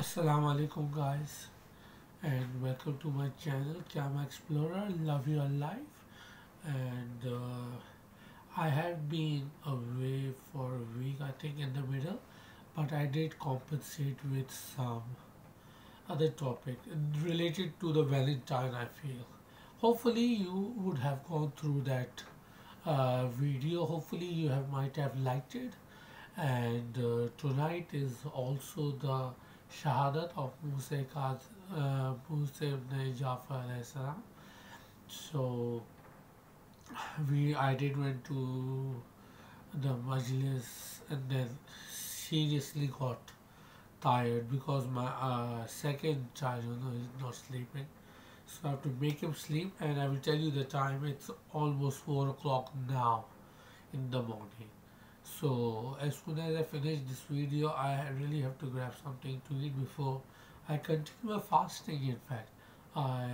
Assalamu alaikum guys and welcome to my channel Keamah Explorer. Love your life. And uh, I have been away for a week I think in the middle but I did compensate with some other topic related to the Valentine I feel. Hopefully you would have gone through that uh, video. Hopefully you have might have liked it. And uh, tonight is also the shahadat of Musa uh, Musa ibn Jafar. So we I did went to the majlis and then seriously got tired because my uh, second child you know is not sleeping. So I have to make him sleep and I will tell you the time. It's almost 4 o'clock now in the morning so as soon as I finish this video I really have to grab something to eat before I continue my fasting in fact. I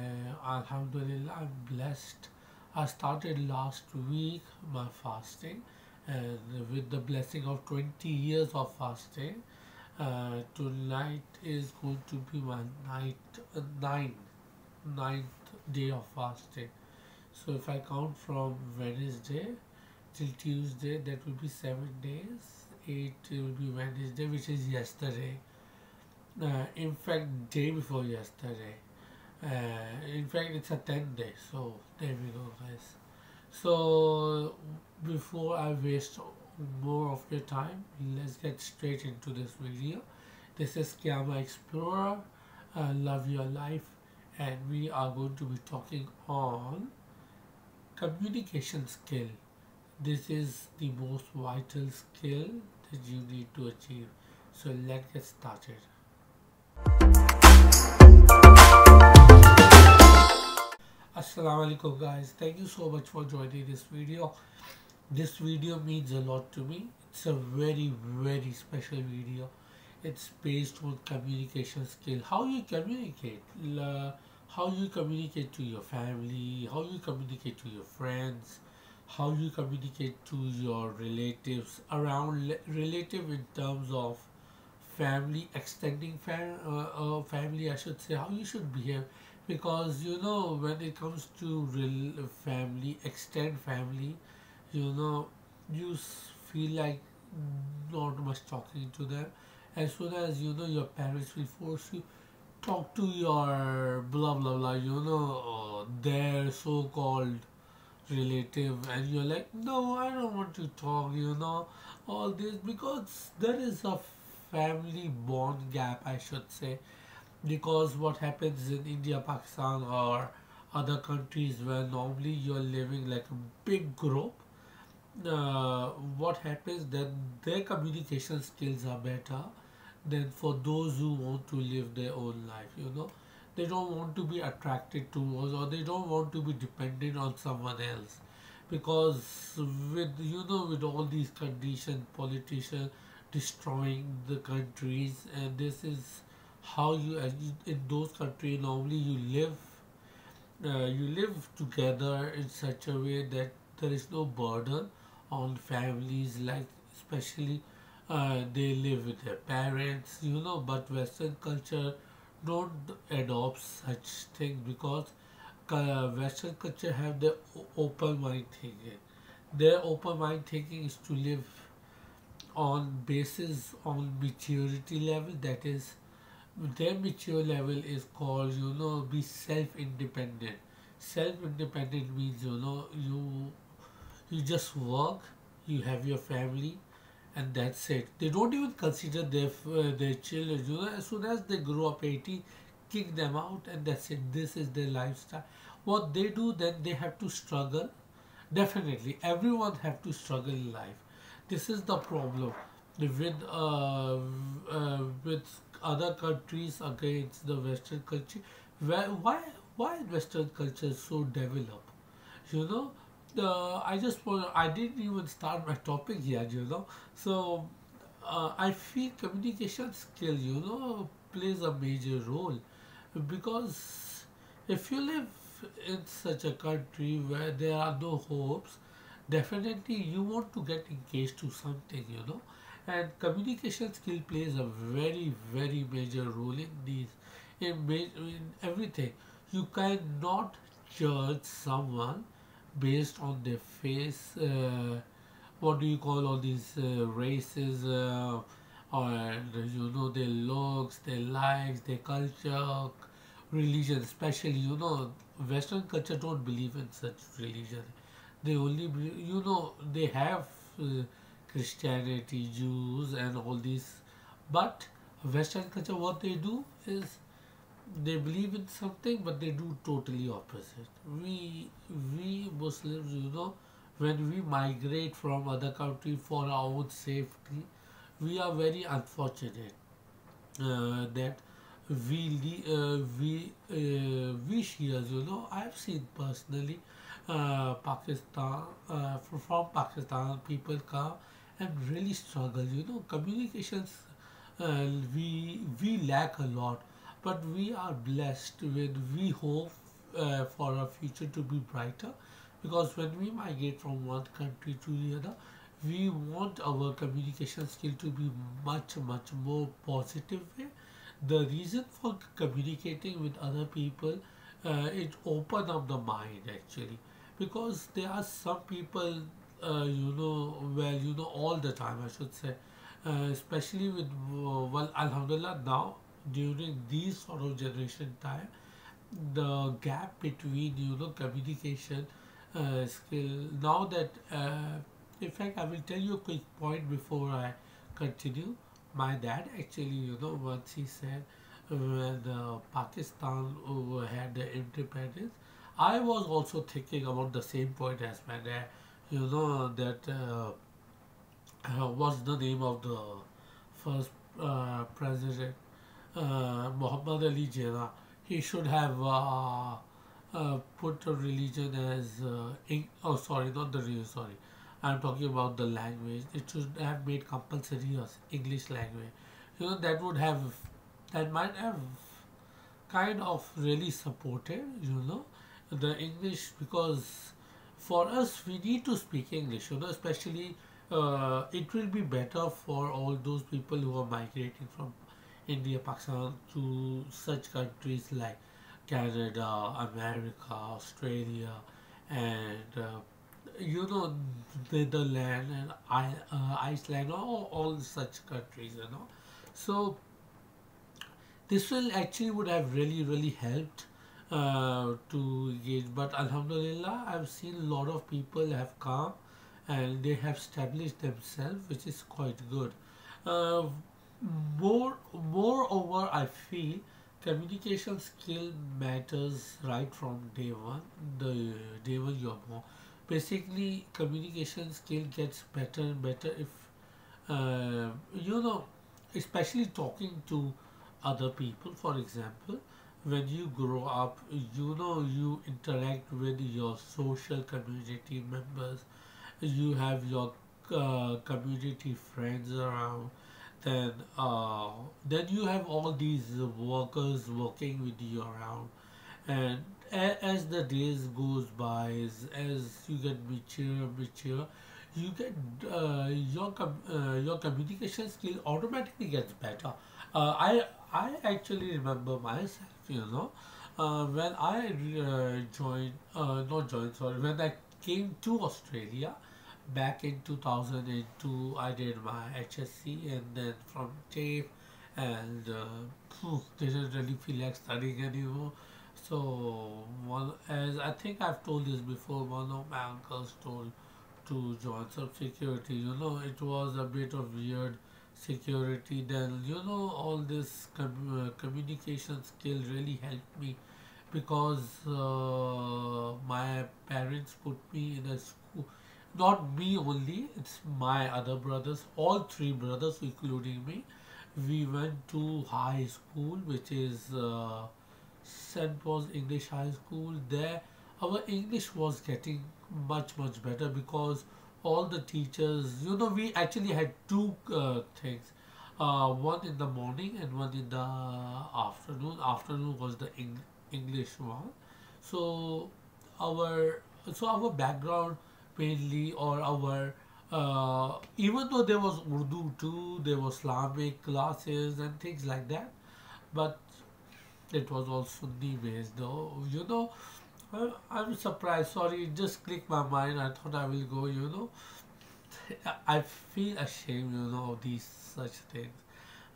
Alhamdulillah I'm blessed. I started last week my fasting and with the blessing of 20 years of fasting uh, tonight is going to be my night uh, ninth ninth day of fasting. So if I count from Wednesday till Tuesday that will be seven days. It will be Wednesday which is yesterday. Uh, in fact day before yesterday. Uh, in fact it's a 10 day so there we go guys. So before I waste more of your time let's get straight into this video. This is Keamah Explorer. Love your life and we are going to be talking on communication skill this is the most vital skill that you need to achieve. So let's get started. Assalamu alaikum guys. Thank you so much for joining this video. This video means a lot to me. It's a very very special video. It's based on communication skill. How you communicate? Uh, how you communicate to your family? How you communicate to your friends how you communicate to your relatives around relative in terms of family extending fam- uh, uh, family i should say how you should behave. Because you know when it comes to real family extend family you know you feel like not much talking to them. As soon as you know your parents will force you talk to your blah blah blah you know uh, their so-called relative and you're like no i don't want to talk you know all this because there is a family bond gap i should say because what happens in india pakistan or other countries where normally you're living like a big group uh, what happens then their communication skills are better than for those who want to live their own life you know they don't want to be attracted to us or they don't want to be dependent on someone else. Because with you know with all these conditions politicians destroying the countries and this is how you in those countries normally you live uh, you live together in such a way that there is no burden on families like especially uh, they live with their parents you know but western culture don't adopt such things because Western culture have the open mind thinking. Their open mind thinking is to live on basis on maturity level. That is, their mature level is called you know be self independent. Self independent means you know you you just work, you have your family, and that's it. They don't even consider their uh, their children. You know, as soon as they grow up 18, kick them out, and that's it. This is their lifestyle. What they do, then they have to struggle. Definitely, everyone have to struggle in life. This is the problem with uh, uh, with other countries against the Western culture. Why why Western culture so developed? You know, I just want I didn't even start my topic yet, you know. So uh, I feel communication skill, you know, plays a major role. Because if you live in such a country where there are no hopes, definitely you want to get engaged to something, you know, and communication skill plays a very very major role in these in, in everything. You cannot judge someone based on their face uh, what do you call all these uh, races uh, or you know their looks their lives their culture religion especially you know western culture don't believe in such religion. They only you know they have uh, christianity jews and all these but western culture what they do is they believe in something but they do totally opposite we we muslims you know when we migrate from other country for our own safety we are very unfortunate uh, that we uh, we uh, we Shias, you know, I've seen personally uh, Pakistan uh, from Pakistan people come and really struggle. You know, communications uh, we we lack a lot, but we are blessed with we hope uh, for our future to be brighter. Because when we migrate from one country to the other we want our communication skill to be much much more positive way. The reason for communicating with other people uh, it open up the mind actually. Because there are some people uh, you know well you know all the time i should say. Uh, especially with uh, well alhamdulillah now during these sort of generation time the gap between you know communication uh, skill now that uh, in fact i will tell you a quick point before i continue. My dad actually you know once he said when uh, pakistan had the independence i was also thinking about the same point as my dad you know that uh, uh, what's the name of the first uh, president uh, Muhammad Ali Jinnah, he should have uh, uh, put religion as uh, in, oh sorry not the religion sorry. I'm talking about the language. It should have made compulsory as English language. You know that would have that might have kind of really supported you know the English because for us we need to speak English you know especially uh, it will be better for all those people who are migrating from India Pakistan to such countries like Canada America Australia and uh, you know Netherlands and I, uh, Iceland all, all such countries you know. So this will actually would have really really helped uh, to gauge but alhamdulillah i've seen a lot of people have come and they have established themselves which is quite good. Uh, more moreover i feel communication skill matters right from day one the day one you're born. Basically communication skill gets better and better if uh, you know especially talking to other people. For example when you grow up you know you interact with your social community members. You have your uh, community friends around then uh, then you have all these workers working with you around. And a- as the days goes by as, as you get mature mature you get uh, your com- uh, your communication skill automatically gets better. Uh, i i actually remember myself you know uh, when i uh, joined not joined sorry when i came to australia back in 2002 i did my hsc and then from tafe and uh, didn't really feel like studying anymore. So one as i think i've told this before one of my uncles told to join some security you know it was a bit of weird security then you know all this com- uh, communication skill really helped me because uh, my parents put me in a school not me only it's my other brothers all three brothers including me we went to high school which is uh, St. Paul's English High School. There, our English was getting much much better because all the teachers, you know, we actually had two uh, things. Uh, one in the morning and one in the afternoon. Afternoon was the Eng- English one. So our so our background mainly or our uh, even though there was Urdu too, there was Islamic classes and things like that, but it was all Sunni based though. You know, I, I'm surprised. Sorry, it just clicked my mind. I thought I will go. You know, I feel ashamed. You know of these such things.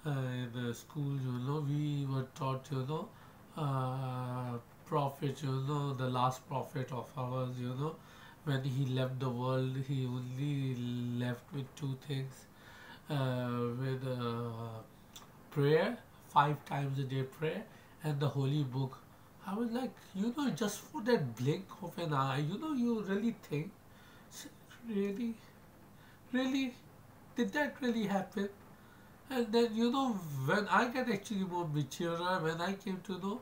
Uh, in the school, you know, we were taught. You know, uh, prophet. You know, the last prophet of ours. You know when he left the world, he only left with two things uh, with uh, prayer, five times a day prayer, and the holy book. I was like, you know, just for that blink of an eye, you know, you really think, really, really, did that really happen? And then, you know, when I get actually more mature, when I came to know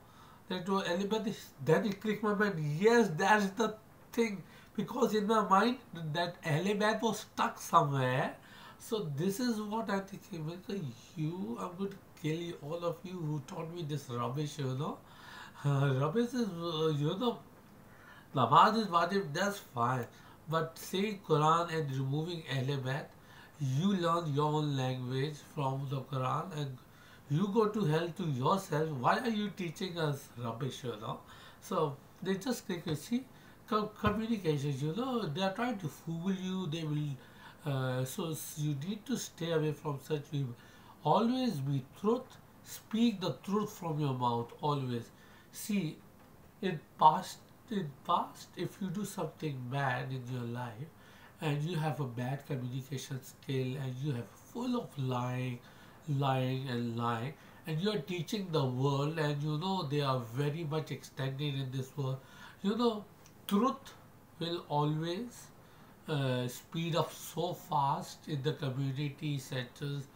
that was element, then it clicked my mind, yes, that's the thing because in my mind that element was stuck somewhere. So this is what I think. Because you, I'm going to kill you, all of you who taught me this rubbish. You know, rubbish is uh, you know, namaz is wajib. That's fine, but saying Quran and removing element, you learn your own language from the Quran and you go to hell to yourself. Why are you teaching us rubbish? You know, so they just click. You see communications you know they are trying to fool you they will uh, so you need to stay away from such people always be truth speak the truth from your mouth always. See in past in past if you do something bad in your life and you have a bad communication skill and you have full of lying lying and lying and you're teaching the world and you know they are very much extended in this world you know truth will always uh, speed up so fast in the community centers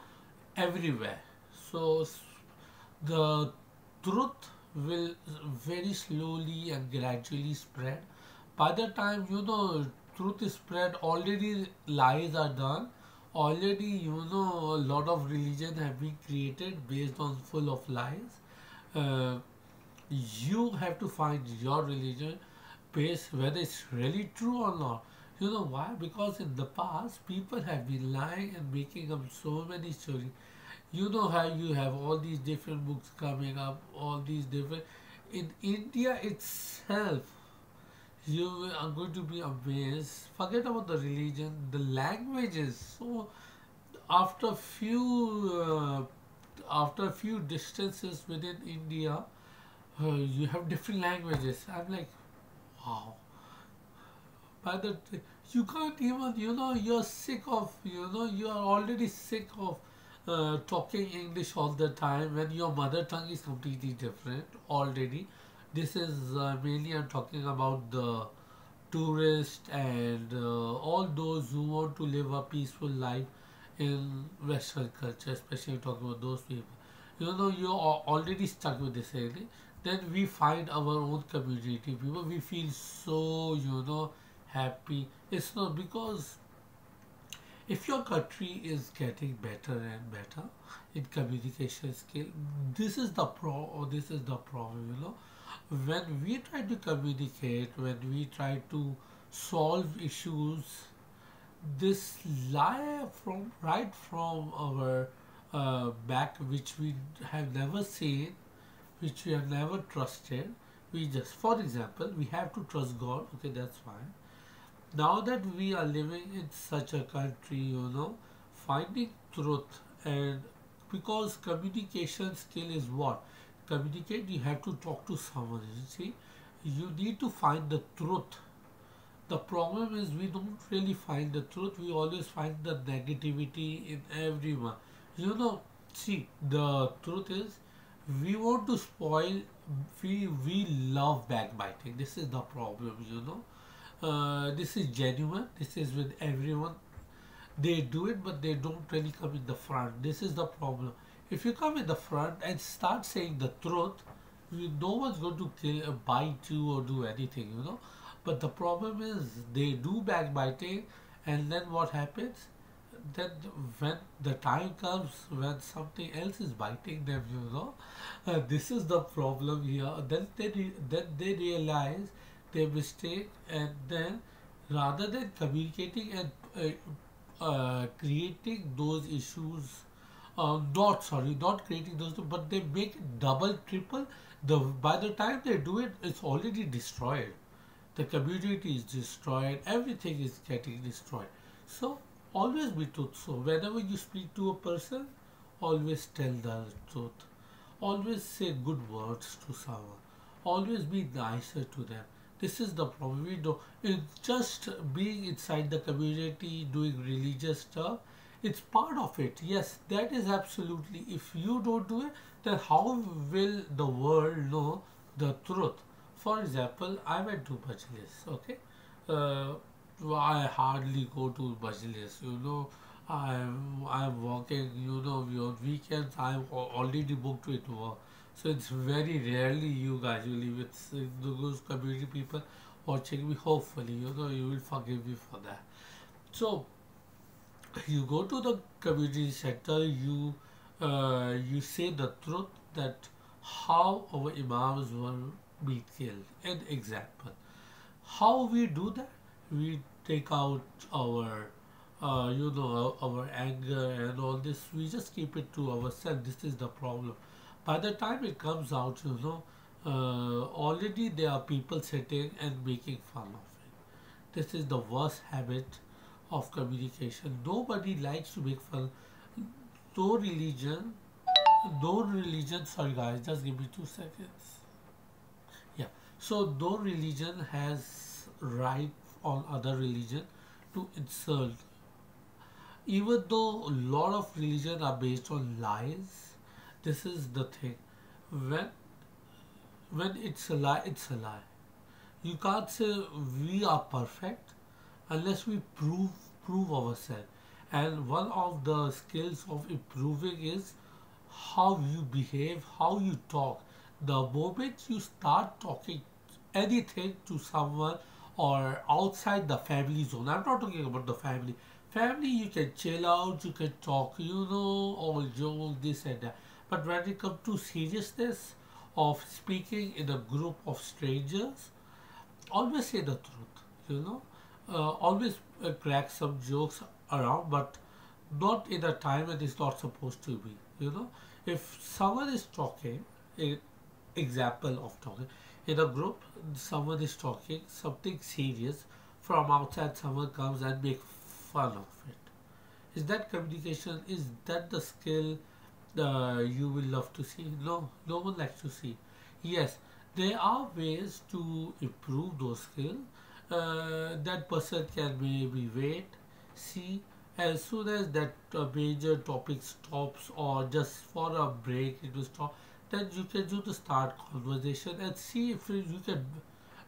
everywhere. So the truth will very slowly and gradually spread. By the time you know truth is spread, already lies are done. Already you know a lot of religion have been created based on full of lies. Uh, you have to find your religion based whether it's really true or not. You know why? Because in the past, people have been lying and making up so many stories. You know how you have all these different books coming up, all these different. In India itself, you are going to be amazed. Forget about the religion, the languages. So, after a few, uh, after a few distances within India, uh, you have different languages. I'm like, Wow. By the you can't even you know you're sick of you know you are already sick of uh, talking English all the time when your mother tongue is completely different already. This is uh, mainly I'm talking about the tourists and uh, all those who want to live a peaceful life in Western culture, especially talking about those people. You know, you're already stuck with this area then we find our own community people we feel so you know happy. It's not because if your country is getting better and better in communication skill this is the pro or this is the problem you know. When we try to communicate when we try to solve issues this lie from right from our uh, back which we have never seen which we have never trusted. We just for example we have to trust god. Okay that's fine. Now that we are living in such a country you know finding truth and because communication skill is what? Communicate you have to talk to someone you see. You need to find the truth. The problem is we don't really find the truth. We always find the negativity in everyone. You know see the truth is we want to spoil we we love backbiting. This is the problem you know. Uh, this is genuine. This is with everyone. They do it but they don't really come in the front. This is the problem. If you come in the front and start saying the truth you, no one's going to kill uh, bite you or do anything you know. But the problem is they do backbiting and then what happens then when the time comes when something else is biting them you know uh, this is the problem here. Then they then they realize their mistake and then rather than communicating and uh, uh, creating those issues uh, not sorry not creating those but they make double triple the by the time they do it it's already destroyed. The community is destroyed. Everything is getting destroyed. So always be truthful. Whenever you speak to a person always tell the truth. Always say good words to someone. Always be nicer to them. This is the problem. We do it's just being inside the community doing religious stuff it's part of it. Yes that is absolutely if you don't do it then how will the world know the truth? For example i went to majlis okay? Uh, i hardly go to majlis you know. I'm i'm working you know on weekends i'm already booked with work. So it's very rarely you guys will leave it those community people watching me. Hopefully you know you will forgive me for that. So you go to the community center you uh, you say the truth that how our imams were be killed an example. How we do that? We take out our uh, you know our anger and all this we just keep it to ourselves. This is the problem. By the time it comes out you know uh, already there are people sitting and making fun of it. This is the worst habit of communication. Nobody likes to make fun. No religion no religion sorry guys just give me two seconds. Yeah. So no religion has right on other religion to insult. Even though a lot of religion are based on lies this is the thing. When when it's a lie it's a lie. You can't say we are perfect unless we prove prove ourselves. And one of the skills of improving is how you behave how you talk. The moment you start talking anything to someone or outside the family zone i'm not talking about the family family you can chill out you can talk you know all jokes this and that but when it comes to seriousness of speaking in a group of strangers, always say the truth, you know. Uh, always uh, crack some jokes around, but not in a time when it's not supposed to be, you know. If someone is talking, a example of talking, in a group, someone is talking something serious, from outside someone comes and make fun of it. Is that communication? Is that the skill uh, you will love to see no no one likes to see yes there are ways to improve those skills uh, that person can maybe wait see as soon as that uh, major topic stops or just for a break it will stop then you can do the start conversation and see if you can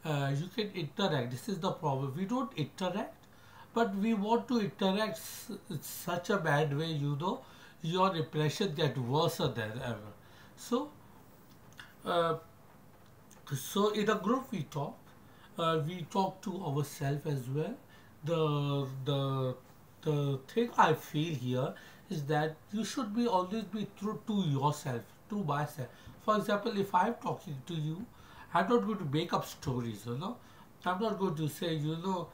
uh, you can interact this is the problem we don't interact but we want to interact such a bad way you know your impression get worse than ever. So, uh, so in a group we talk, uh, we talk to ourselves as well. The the the thing I feel here is that you should be always be true to yourself, to myself. For example, if I'm talking to you, I'm not going to make up stories, you know. I'm not going to say, you know,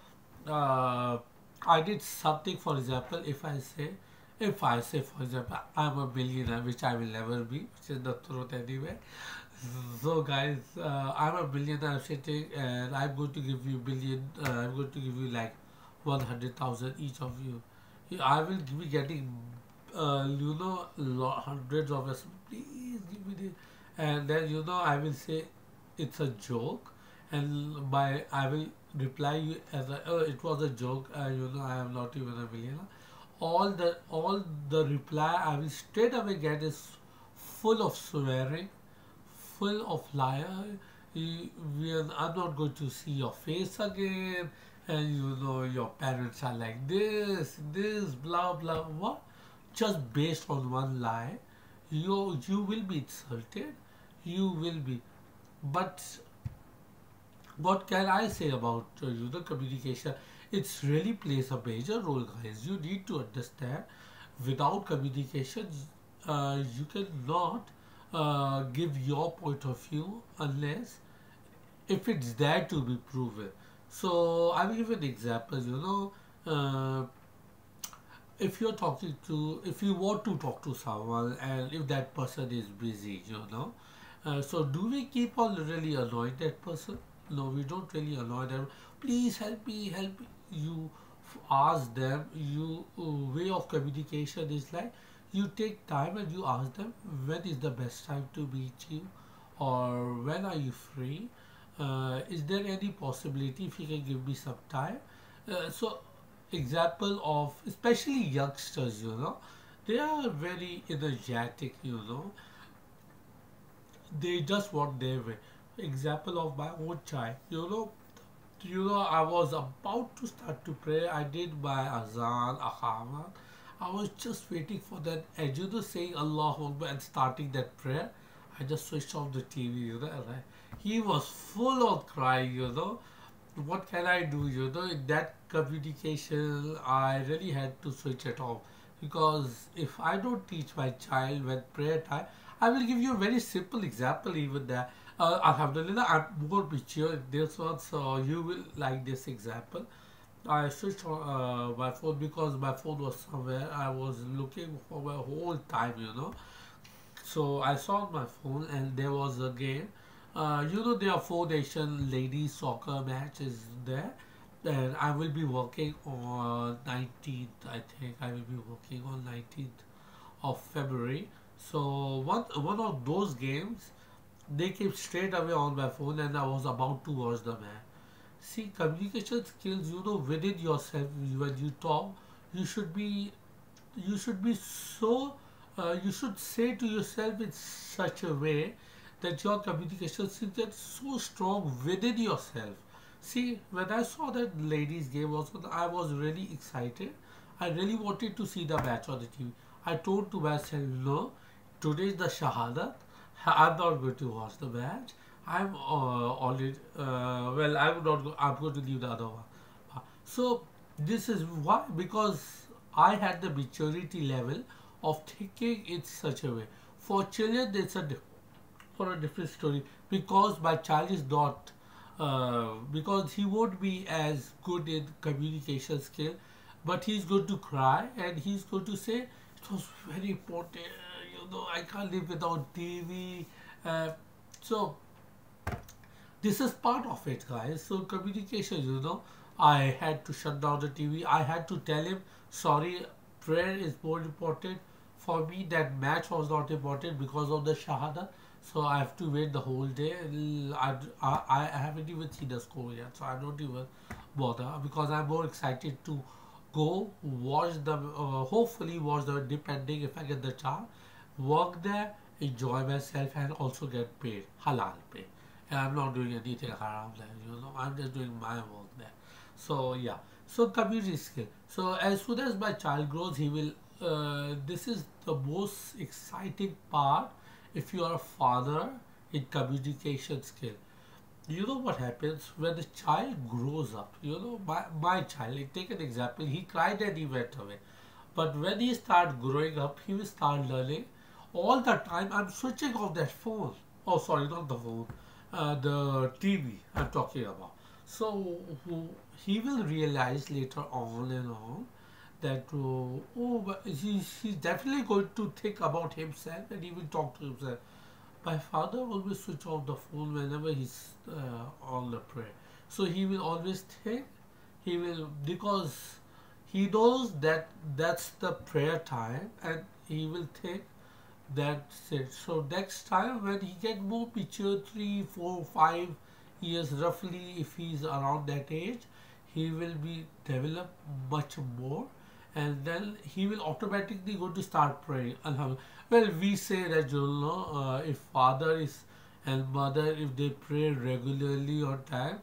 uh, I did something, for example, if I say, if I say, for example, I'm a billionaire, which I will never be, which is the truth anyway. So, guys, uh, I'm a billionaire sitting, and I'm going to give you billion. Uh, I'm going to give you like one hundred thousand each of you. I will be getting, uh, you know, hundreds of us. Please give me this, and then you know I will say, it's a joke, and by I will reply you as a, oh, it was a joke. Uh, you know, I am not even a billionaire all the all the reply I will straight away get is full of swearing, full of liar. we are, I'm not going to see your face again, and you know your parents are like this, this, blah blah. What? Just based on one lie, you you will be insulted. You will be, but what can I say about uh, you know communication it's really plays a major role guys you need to understand without communication uh, you cannot uh, give your point of view unless if it's there to be proven so i will give an example you know uh, if you're talking to if you want to talk to someone and if that person is busy you know uh, so do we keep on really annoying that person? No we don't really annoy them. Please help me help you ask them. You uh, way of communication is like you take time and you ask them when is the best time to meet you? Or when are you free? Uh, is there any possibility if you can give me some time? Uh, so example of especially youngsters you know they are very energetic you know. They just want their way. Example of my own child you know you know i was about to start to pray. I did my azan ahama i was just waiting for that know saying allah Akbar and starting that prayer. I just switched off the tv you know he was full of crying you know what can I do? You know, in that communication, I really had to switch it off because if I don't teach my child when prayer time, I will give you a very simple example. Even that, uh, Alhamdulillah, I'm more mature in this one, so you will like this example. I switched on uh, my phone because my phone was somewhere. I was looking for my whole time, you know. So I saw my phone and there was a game. Uh, you know there are four nation ladies soccer matches there. And I will be working on 19th, I think. I will be working on 19th of February. So one one of those games, they came straight away on my phone and I was about to watch the match. See, communication skills, you know, within yourself, when you talk, you should be you should be so uh, you should say to yourself in such a way that your communication skills get so strong within yourself. See when i saw that ladies game also i was really excited. I really wanted to see the match on the tv i told to myself no today is the shahadat. I'm not going to watch the match. I'm uh, already uh, well i'm not go- i'm going to leave the other one. So this is why because I had the maturity level of thinking in such a way. For children, it's a for a different story because my child is not uh, because he won't be as good in communication skill, but he's going to cry and he's going to say it was very important. You know, I can't live without TV. Uh, so this is part of it guys so communication you know i had to shut down the tv i had to tell him sorry prayer is more important for me that match was not important because of the shahada so i have to wait the whole day i, I, I haven't even seen the score yet so i don't even bother because i'm more excited to go watch the uh, hopefully watch the depending if i get the chance work there enjoy myself and also get paid halal pay and I'm not doing anything haram there, you know. I'm just doing my work there. So yeah. So community skill. So as soon as my child grows, he will. Uh, this is the most exciting part if you are a father in communication skill. You know what happens when the child grows up? You know, my, my child, take an example, he cried and he went away. But when he starts growing up, he will start learning. All the time, I'm switching off that phone. Oh, sorry, not the phone, uh, the TV I'm talking about. So he will realize later on and on that uh, oh, he, he's definitely going to think about himself and he will talk to himself. My father always switch off the phone whenever he's uh, on the prayer. So he will always think, he will, because he knows that that's the prayer time and he will think that's it. So next time when he get more mature, three, four, five years roughly, if he's around that age, he will be developed much more and then he will automatically go to start praying. Alhamdulillah. Well, we say that you know, uh, if father is and mother, if they pray regularly on time,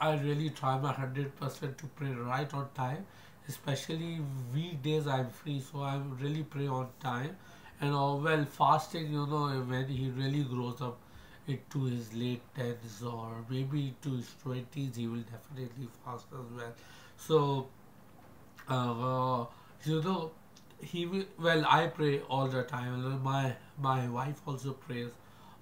I really try my hundred percent to pray right on time. Especially weekdays, I'm free, so I really pray on time. And uh, well, fasting, you know, when he really grows up into his late tens or maybe to his twenties, he will definitely fast as well. So uh, you know he will well i pray all the time my my wife also prays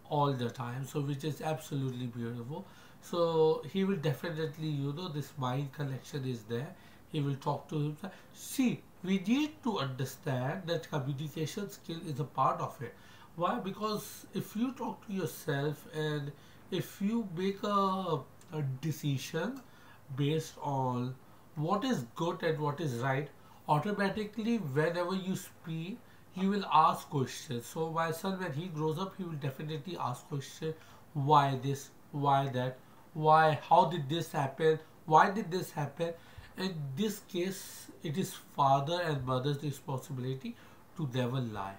all the time so which is absolutely beautiful. So he will definitely you know this mind connection is there. He will talk to himself. See we need to understand that communication skill is a part of it. Why? Because if you talk to yourself and if you make a, a decision based on what is good and what is right automatically whenever you speak he will ask questions. So my son when he grows up he will definitely ask questions why this why that why how did this happen why did this happen? In this case it is father and mother's responsibility to never lie.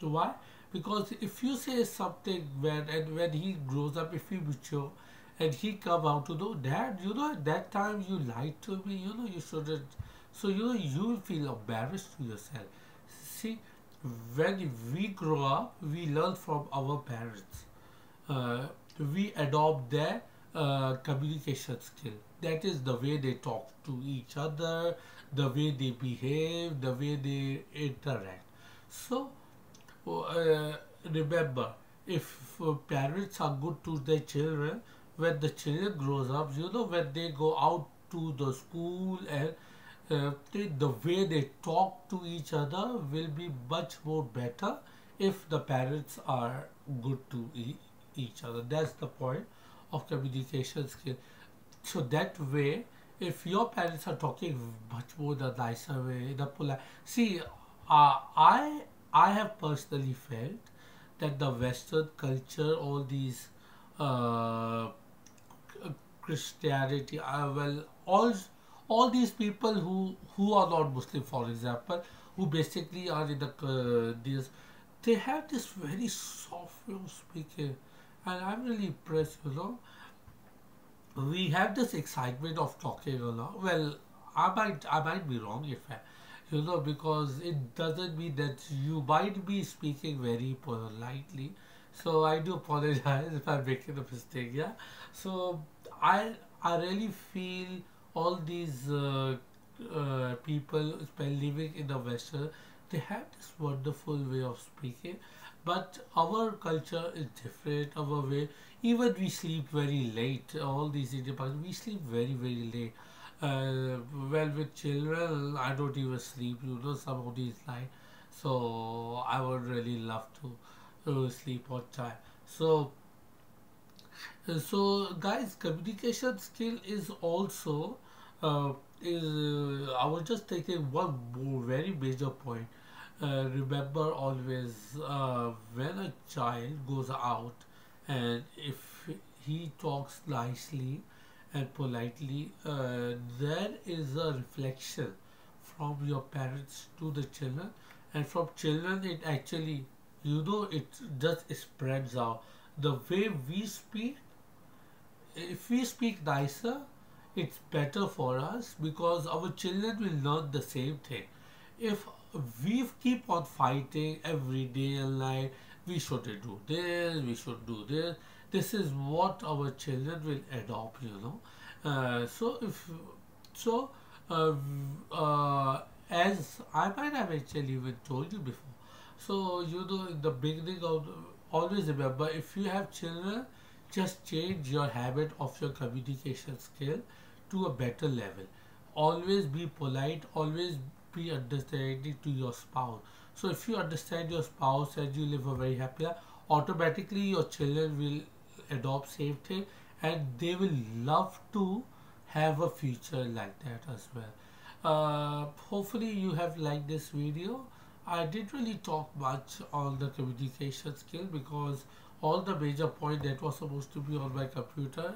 Why? Because if you say something when and when he grows up if he mature and he come out to know dad you know at that time you lied to me you know you shouldn't so you know you feel embarrassed to yourself. See when we grow up we learn from our parents. Uh, we adopt their uh, communication skill. That is the way they talk to each other the way they behave the way they interact. So uh, remember if parents are good to their children when the children grows up you know when they go out to the school and uh, they, the way they talk to each other will be much more better if the parents are good to e each other. That's the point of communication skill. So that way if your parents are talking much more the nicer way the polite see uh, i I have personally felt that the Western culture, all these uh, Christianity, uh, well, all all these people who who are not Muslim, for example, who basically are in the uh, this, they have this very soft way of speaking, and I'm really impressed. You know, we have this excitement of talking a lot. Well, I might I might be wrong if I you know because it doesn't mean that you might be speaking very politely so i do apologize if i'm making a mistake yeah so i i really feel all these uh, uh, people living in the western they have this wonderful way of speaking but our culture is different our way. Even we sleep very late all these indian we sleep very very late. Uh, well with children i don't even sleep you know some of these night so i would really love to uh, sleep on time. So so guys communication skill is also uh, is uh, i was just taking one more very major point uh, remember always uh, when a child goes out and if he talks nicely and politely, uh, there is a reflection from your parents to the children, and from children, it actually, you know, it just spreads out. The way we speak, if we speak nicer, it's better for us because our children will learn the same thing. If we keep on fighting every day and night, we shouldn't do this, we should do this this is what our children will adopt you know uh, so if so uh, uh, as I might have actually even told you before so you know in the beginning of always remember if you have children just change your habit of your communication skill to a better level. Always be polite always be understanding to your spouse. So if you understand your spouse and you live a very happy life automatically your children will adopt same thing and they will love to have a future like that as well. Uh, hopefully you have liked this video. I didn't really talk much on the communication skill because all the major point that was supposed to be on my computer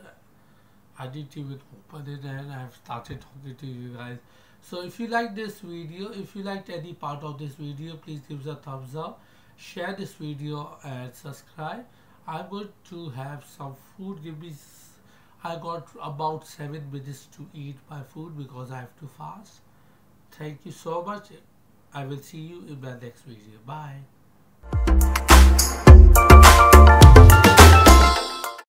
I didn't even open it and I have started talking to you guys so if you like this video if you liked any part of this video please give us a thumbs up share this video and subscribe I'm going to have some food. Give me. I got about seven minutes to eat my food because I have to fast. Thank you so much. I will see you in my next video. Bye.